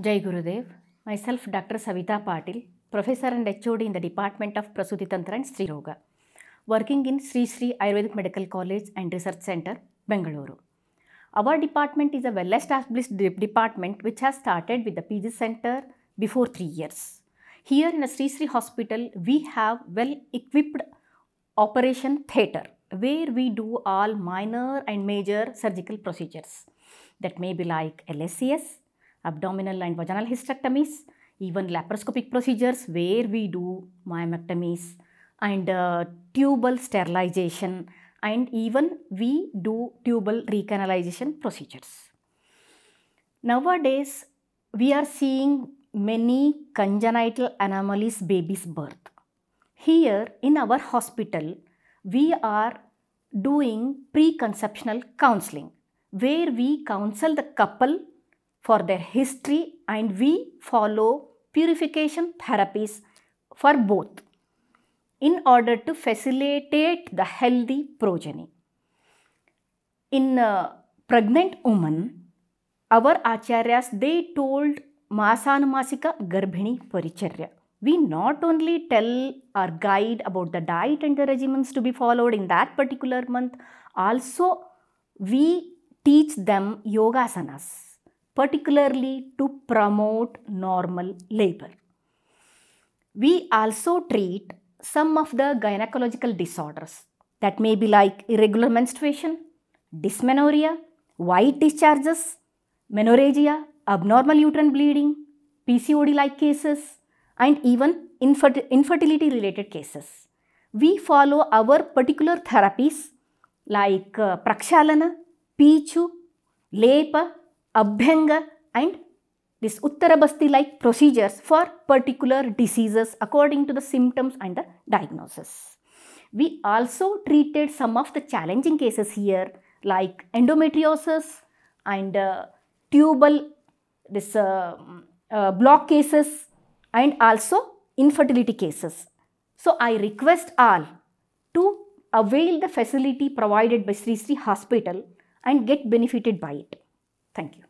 Jai Gurudev. Myself, Dr. Savita Patil, Professor and HOD in the Department of Prasuti Tantra and Stree Roga, working in Sri Sri Ayurvedic Medical College and Research Center, Bengaluru. Our department is a well established department which has started with the PG Center before three years. Here in a Sri Sri hospital, we have well equipped operation theatre where we do all minor and major surgical procedures that may be like LSCS, abdominal and vaginal hysterectomies, even laparoscopic procedures where we do myomectomies and uh, tubal sterilization and even we do tubal recanalization procedures. Nowadays, we are seeing many congenital anomalies baby's birth. Here in our hospital, we are doing preconceptional counseling where we counsel the couple for their history and we follow purification therapies for both in order to facilitate the healthy progeny. In uh, pregnant woman, our acharyas they told masanumasika garbhini paricharya. We not only tell our guide about the diet and the regimens to be followed in that particular month, also we teach them yogasanas, particularly to promote normal labor. We also treat some of the gynecological disorders that may be like irregular menstruation, dysmenorrhea, white discharges, menorrhagia, abnormal uterine bleeding, PCOD like cases, and even infer- infertility related cases. We follow our particular therapies like uh, prakshalana, pichu, lepa, abhyanga, and this uttarabasti like procedures for particular diseases according to the symptoms and the diagnosis. We also treated some of the challenging cases here like endometriosis and uh, tubal this uh, uh, block cases and also infertility cases. So I request all to avail the facility provided by Sri Sri Hospital and get benefited by it. Thank you.